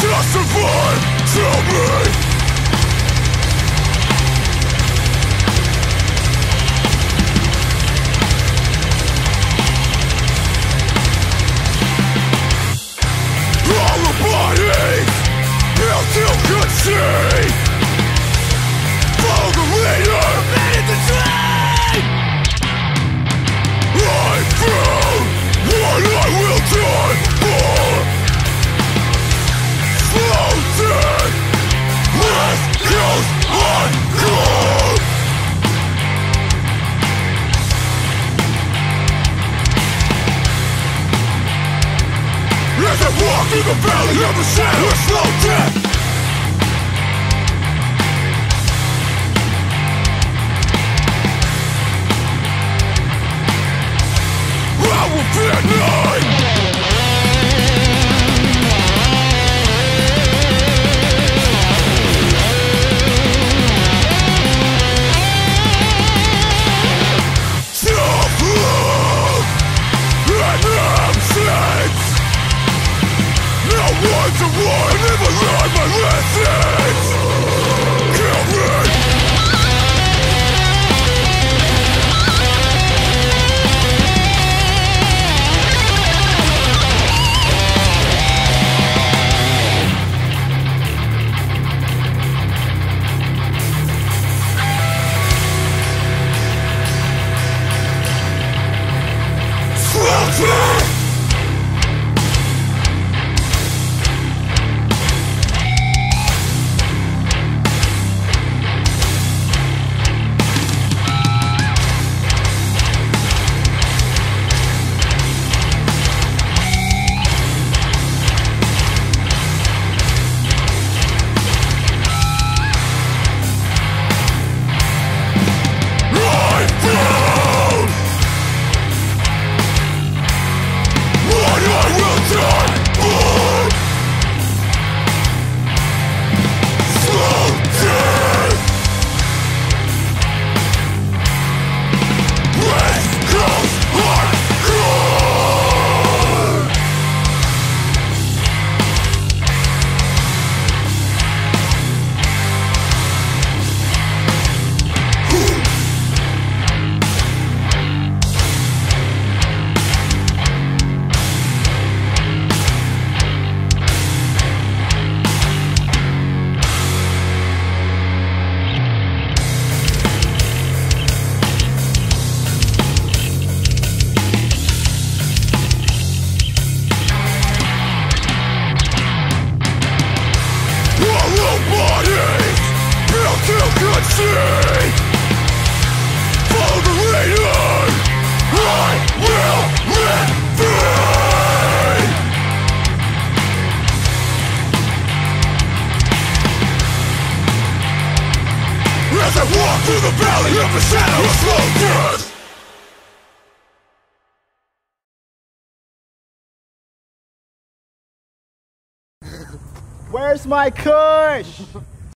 to survive, tell me through the valley of the shadow of slow death I will fear none a war, I never learned my lessons As I walk through the valley of the shadow of death Where's my kush?